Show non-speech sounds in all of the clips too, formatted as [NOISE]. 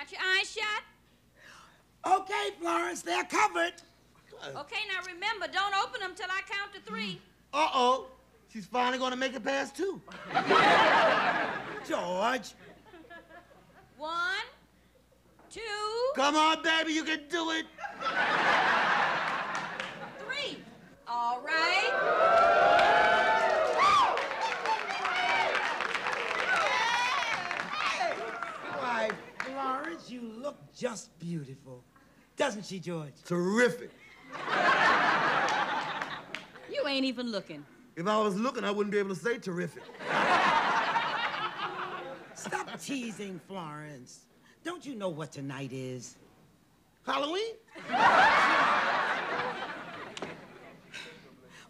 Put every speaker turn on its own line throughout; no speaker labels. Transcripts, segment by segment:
Got your eyes shut?
Okay, Florence, they're covered.
Okay, now remember, don't open them till I count to three.
Uh-oh. She's finally gonna make it past two. [LAUGHS]
George.
One, two,
Come on, baby, you can do it.
three. All right.
Why, Florence, you look just beautiful. Doesn't she, George?
Terrific.
You ain't even looking.
If I was looking, I wouldn't be able to say terrific.
Stop teasing, Florence. Don't you know what tonight is?
Halloween?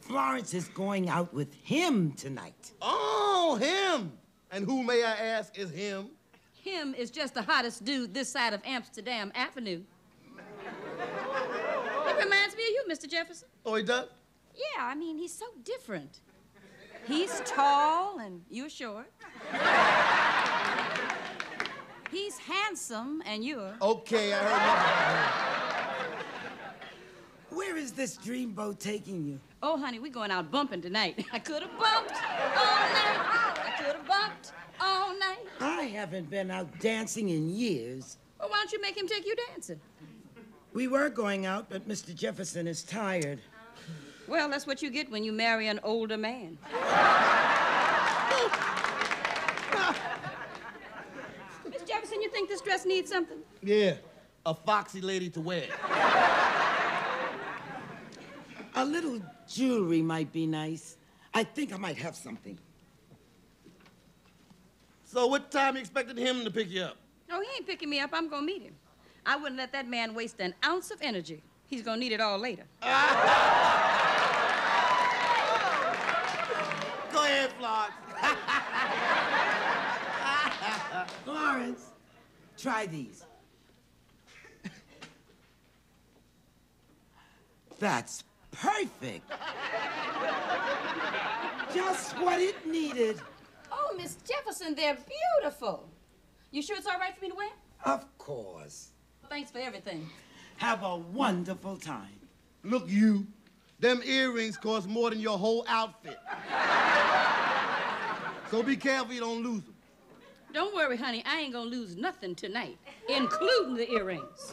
Florence is going out with him tonight.
Oh, him. And who, may I ask, is him?
Him is just the hottest dude this side of Amsterdam Avenue. He reminds me of you, Mr. Jefferson.
Oh, he does?
Yeah, I mean, he's so different. He's tall and you're short. He's handsome and you're.
Okay, I heard nothing.
Where is this dreamboat taking you?
Oh, honey, we're going out bumping tonight. [LAUGHS] I could have bumped all night. I could have bumped all night.
I haven't been out dancing in years.
Well, why don't you make him take you dancing?
We were going out, but Mr. Jefferson is tired.
Well, that's what you get when you marry an older man. [LAUGHS] Miss Jefferson, you think this dress needs something?
Yeah, a foxy lady to wear.
A little jewelry might be nice. I think I might have something.
So what time you expecting him to pick you up?
Oh, he ain't picking me up. I'm gonna meet him. I wouldn't let that man waste an ounce of energy. He's gonna need it all later. [LAUGHS]
Go ahead, Florence. [LAUGHS]
Florence, try these. That's perfect. Just what it needed.
Oh, Miss Jefferson, they're beautiful. You sure it's all right for me to wear?
Of course.
Thanks for everything.
Have a wonderful time.
Look, you. Them earrings cost more than your whole outfit. so be careful you don't lose them.
Don't worry, honey. I ain't gonna lose nothing tonight, including the earrings. [LAUGHS]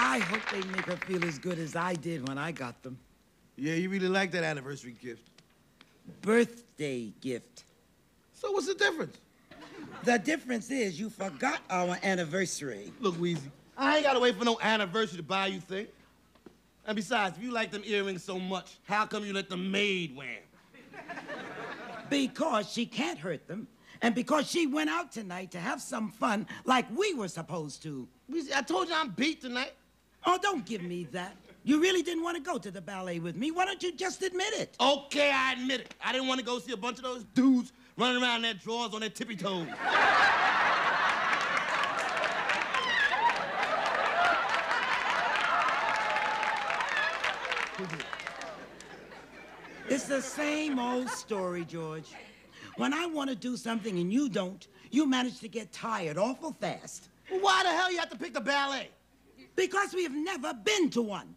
I hope they make her feel as good as I did when I got them.
Yeah, you really like that anniversary gift.
Birthday gift.
So what's the difference?
The difference is you forgot our anniversary.
Look, Weezy, I ain't gotta wait for no anniversary to buy you things. And besides, if you like them earrings so much, how come you let the maid wear them?
Because she can't hurt them. And because she went out tonight to have some fun like we were supposed to.
Weezy, I told you I'm beat tonight.
Oh, don't give me that. You really didn't want to go to the ballet with me. Why don't you just admit it?
Okay, I admit it. I didn't want to go see a bunch of those dudes running around in their drawers on their tippy toes.
It's the same old story, George. When I want to do something and you don't, you manage to get tired awful fast.
Why the hell you have to pick the ballet?
Because we have never been to one.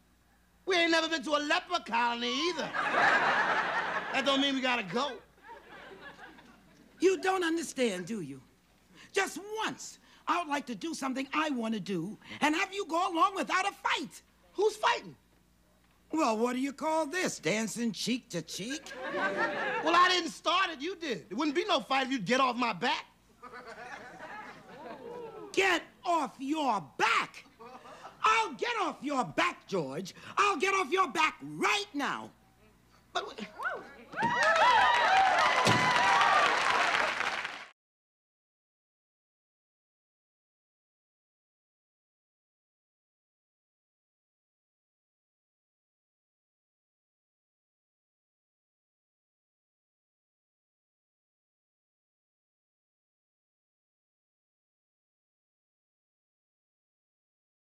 We ain't never been to a leper colony either. that don't mean we gotta go.
You don't understand, do you? Just once, I would like to do something I want to do and have you go along without a fight.
Who's fighting?
Well, what do you call this? Dancing cheek to cheek?
Well, I didn't start it. You did. It wouldn't be no fight if you'd get off my back.
Get off your back! I'll get off your back, George. I'll get off your back right now.
But.